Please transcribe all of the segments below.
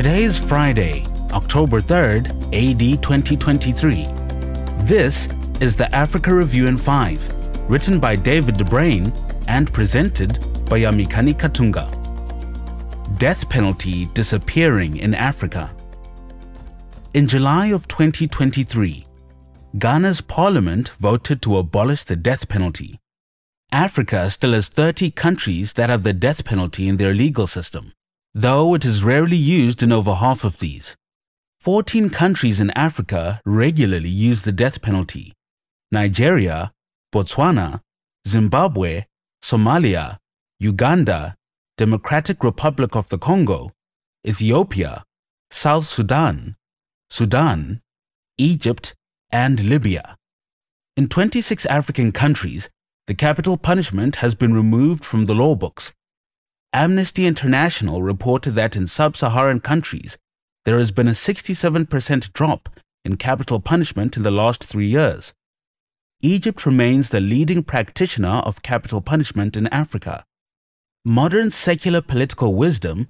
Today is Friday, October 3rd, AD 2023. This is the Africa Review in 5, written by David de Bruyn and presented by Yamikani Katunga. Death penalty disappearing in Africa. In July of 2023, Ghana's parliament voted to abolish the death penalty. Africa still has 30 countries that have the death penalty in their legal system, though it is rarely used in over half of these. 14 countries in Africa regularly use the death penalty Nigeria, Botswana, Zimbabwe, Somalia, Uganda, Democratic Republic of the Congo, Ethiopia, South Sudan, Sudan, Egypt, and Libya. In 26 African countries, the capital punishment has been removed from the law books. Amnesty International reported that in sub Saharan countries, there has been a 67% drop in capital punishment in the last three years. Egypt remains the leading practitioner of capital punishment in Africa. Modern secular political wisdom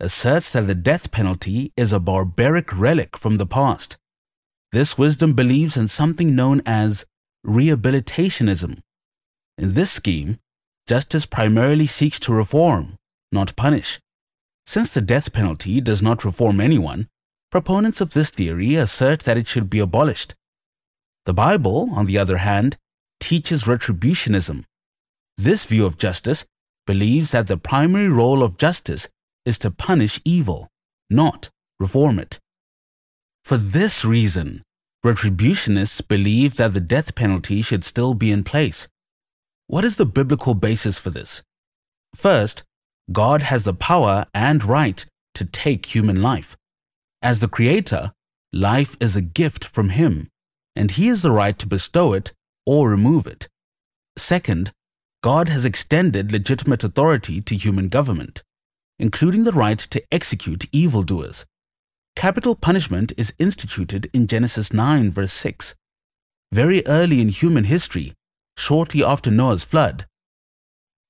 asserts that the death penalty is a barbaric relic from the past. This wisdom believes in something known as rehabilitationism. In this scheme, justice primarily seeks to reform, not punish. Since the death penalty does not reform anyone, proponents of this theory assert that it should be abolished. The Bible, on the other hand, teaches retributionism. This view of justice believes that the primary role of justice is to punish evil, not reform it. For this reason, retributionists believe that the death penalty should still be in place. What is the biblical basis for this? First, God has the power and right to take human life. As the Creator, life is a gift from Him and he has the right to bestow it or remove it. Second, God has extended legitimate authority to human government, including the right to execute evildoers. Capital punishment is instituted in Genesis 9, verse 6, very early in human history, shortly after Noah's flood.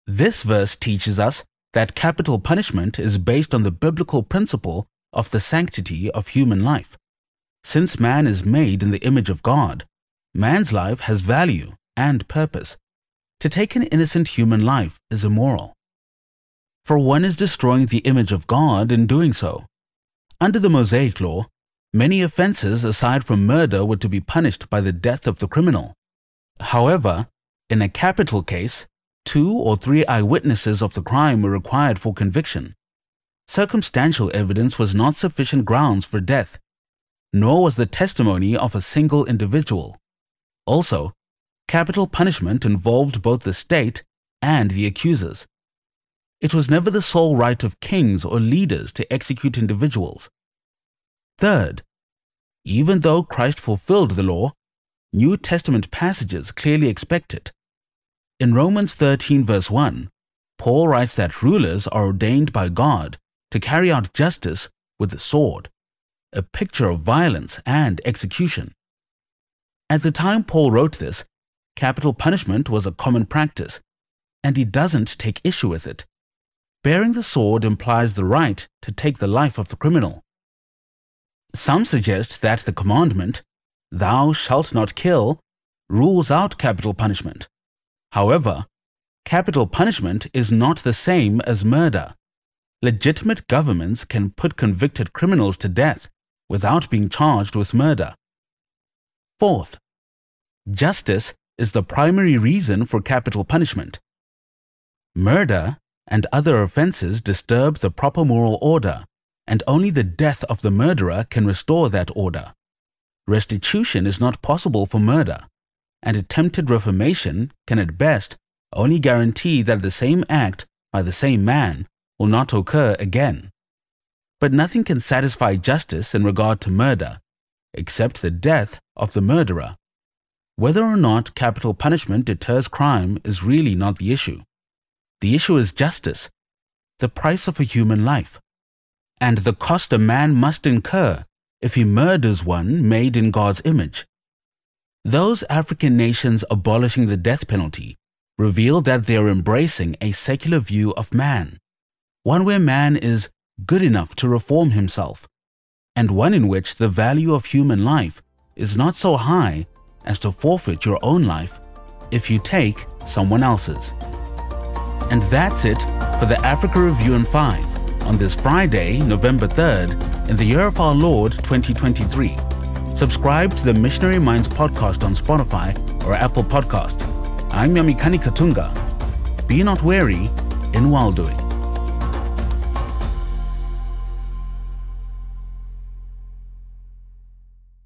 This verse teaches us that capital punishment is based on the biblical principle of the sanctity of human life. Since man is made in the image of God, man's life has value and purpose. To take an innocent human life is immoral. For one is destroying the image of God in doing so. Under the Mosaic law, many offenses aside from murder were to be punished by the death of the criminal. However, in a capital case, two or three eyewitnesses of the crime were required for conviction. Circumstantial evidence was not sufficient grounds for death nor was the testimony of a single individual. Also, capital punishment involved both the state and the accusers. It was never the sole right of kings or leaders to execute individuals. Third, even though Christ fulfilled the law, New Testament passages clearly expect it. In Romans 13, verse 1, Paul writes that rulers are ordained by God to carry out justice with the sword a picture of violence and execution. At the time Paul wrote this, capital punishment was a common practice, and he doesn't take issue with it. Bearing the sword implies the right to take the life of the criminal. Some suggest that the commandment, Thou shalt not kill, rules out capital punishment. However, capital punishment is not the same as murder. Legitimate governments can put convicted criminals to death without being charged with murder. Fourth, justice is the primary reason for capital punishment. Murder and other offenses disturb the proper moral order, and only the death of the murderer can restore that order. Restitution is not possible for murder, and attempted reformation can at best only guarantee that the same act by the same man will not occur again. But nothing can satisfy justice in regard to murder, except the death of the murderer. Whether or not capital punishment deters crime is really not the issue. The issue is justice, the price of a human life, and the cost a man must incur if he murders one made in God's image. Those African nations abolishing the death penalty reveal that they are embracing a secular view of man, one where man is good enough to reform himself, and one in which the value of human life is not so high as to forfeit your own life if you take someone else's. And that's it for the Africa Review in 5 on this Friday, November 3rd, in the year of our Lord 2023. Subscribe to the Missionary Minds podcast on Spotify or Apple Podcasts. I'm Yamikani Katunga. Be not weary in well doing.